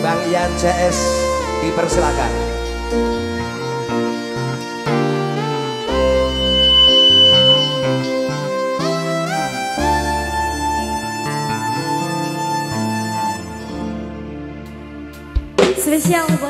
Bang Ian CS dipersilakan. Spesial buat.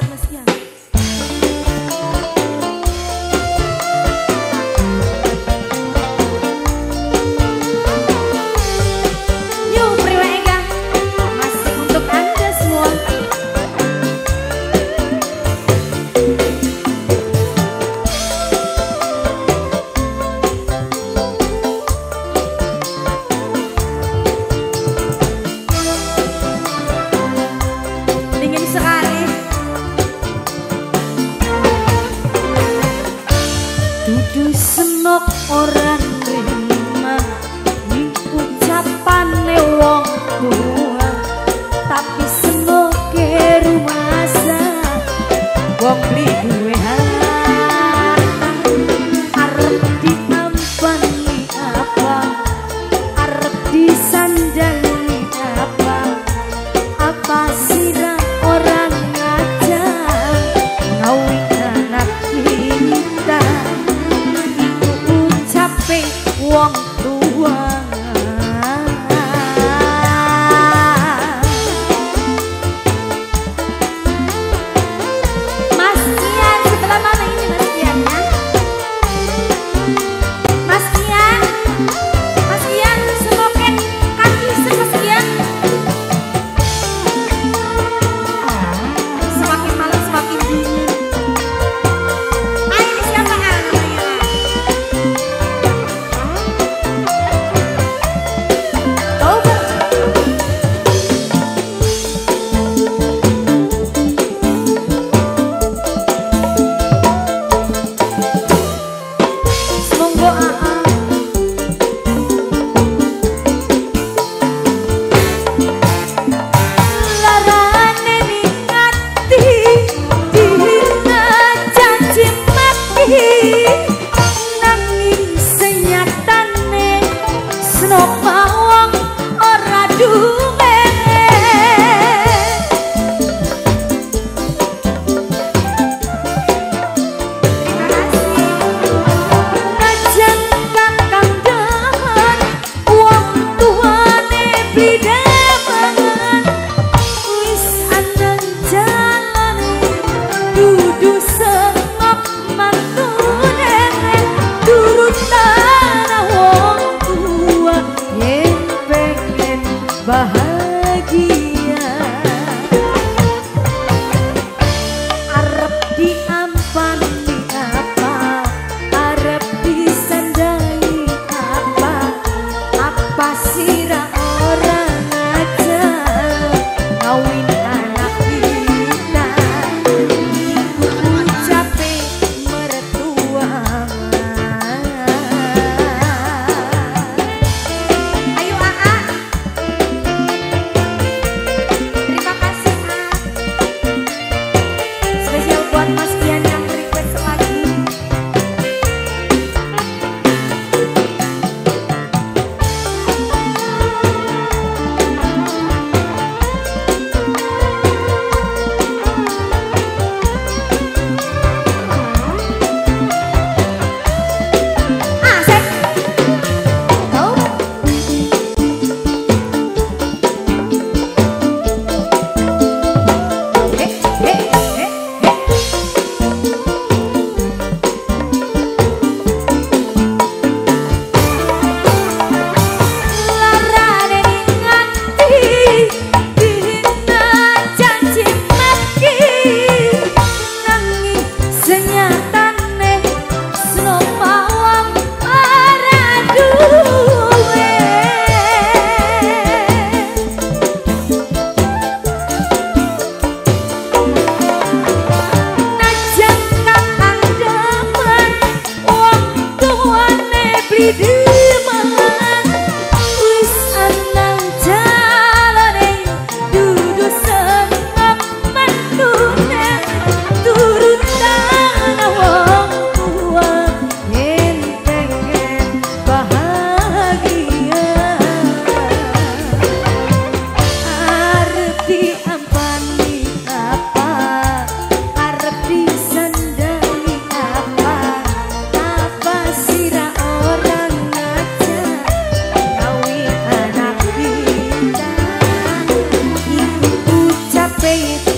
sok ora terima ning ucapane wong tua. Tapi semoga rumasa wong we do. baby.